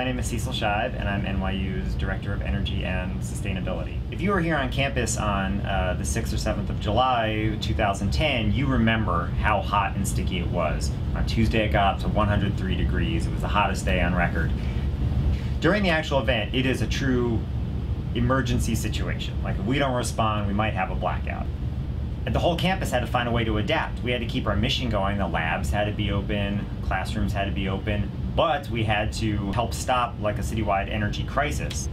My name is Cecil Scheib, and I'm NYU's Director of Energy and Sustainability. If you were here on campus on uh, the 6th or 7th of July 2010, you remember how hot and sticky it was. On Tuesday, it got up to 103 degrees. It was the hottest day on record. During the actual event, it is a true emergency situation. Like, if we don't respond, we might have a blackout. And the whole campus had to find a way to adapt. We had to keep our mission going. The labs had to be open, classrooms had to be open, but we had to help stop like a citywide energy crisis.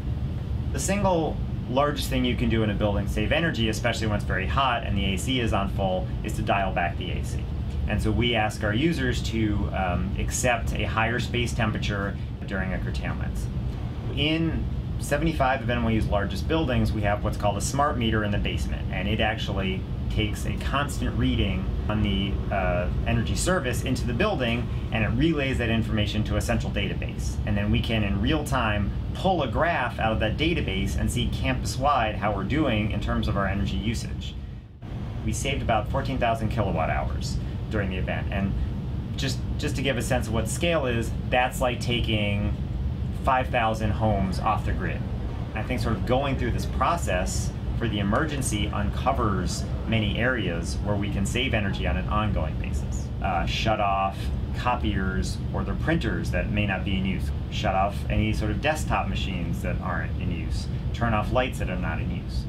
The single largest thing you can do in a building save energy, especially when it's very hot and the AC is on full, is to dial back the AC. And so we ask our users to um, accept a higher space temperature during a curtailment. In 75 of NYU's largest buildings, we have what's called a smart meter in the basement, and it actually takes a constant reading on the uh, energy service into the building and it relays that information to a central database. And then we can, in real time, pull a graph out of that database and see campus wide how we're doing in terms of our energy usage. We saved about 14,000 kilowatt hours during the event. And just, just to give a sense of what scale is, that's like taking 5,000 homes off the grid. I think sort of going through this process for the emergency uncovers many areas where we can save energy on an ongoing basis. Uh, shut off copiers or their printers that may not be in use. Shut off any sort of desktop machines that aren't in use. Turn off lights that are not in use.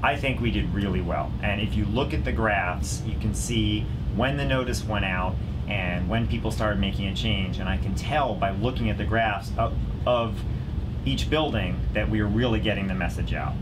I think we did really well. And if you look at the graphs, you can see when the notice went out and when people started making a change. And I can tell by looking at the graphs of, of each building that we are really getting the message out.